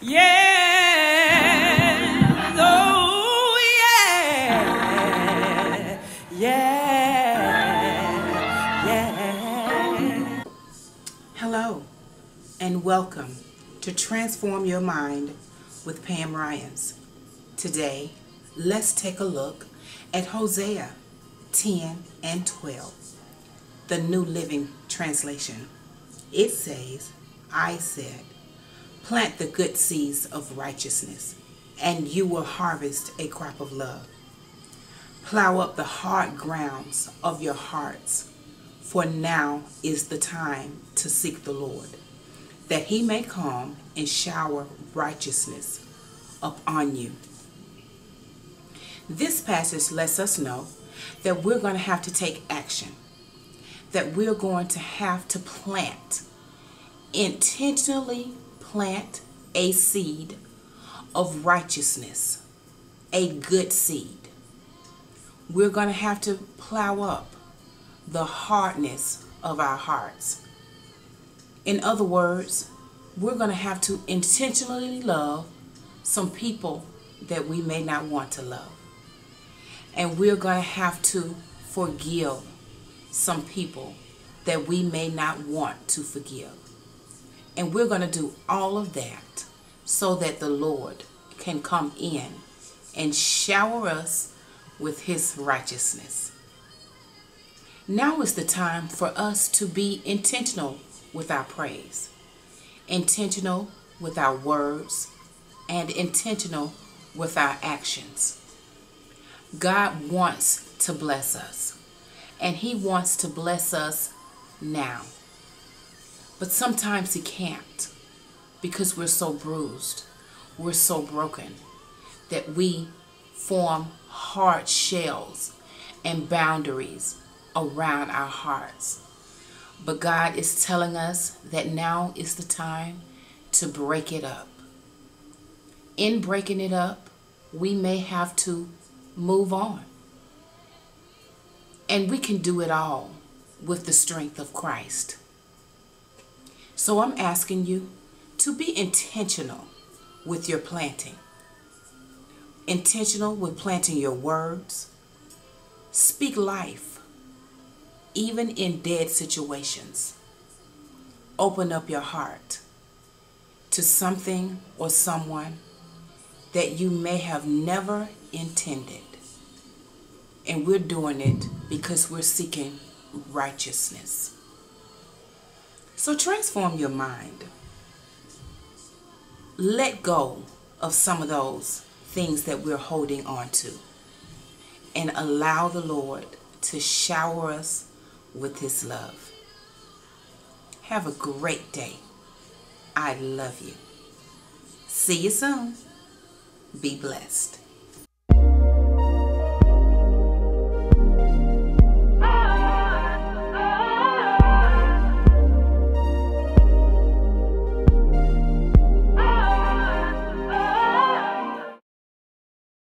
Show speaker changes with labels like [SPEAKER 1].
[SPEAKER 1] Yeah, oh yeah, yeah, yeah. Hello, and welcome to Transform Your Mind with Pam Ryans. Today, let's take a look at Hosea 10 and 12, the New Living Translation. It says, I said, plant the good seeds of righteousness, and you will harvest a crop of love. Plow up the hard grounds of your hearts, for now is the time to seek the Lord that he may come and shower righteousness upon you. This passage lets us know that we're going to have to take action, that we're going to have to plant, intentionally plant a seed of righteousness, a good seed. We're going to have to plow up the hardness of our hearts in other words, we're going to have to intentionally love some people that we may not want to love. And we're going to have to forgive some people that we may not want to forgive. And we're going to do all of that so that the Lord can come in and shower us with his righteousness. Now is the time for us to be intentional with our praise, intentional with our words, and intentional with our actions. God wants to bless us, and He wants to bless us now. But sometimes He can't because we're so bruised, we're so broken that we form hard shells and boundaries around our hearts. But God is telling us that now is the time to break it up. In breaking it up, we may have to move on. And we can do it all with the strength of Christ. So I'm asking you to be intentional with your planting. Intentional with planting your words. Speak life even in dead situations. Open up your heart to something or someone that you may have never intended. And we're doing it because we're seeking righteousness. So transform your mind. Let go of some of those things that we're holding on to and allow the Lord to shower us with His love. Have a great day. I love you. See you soon. Be blessed.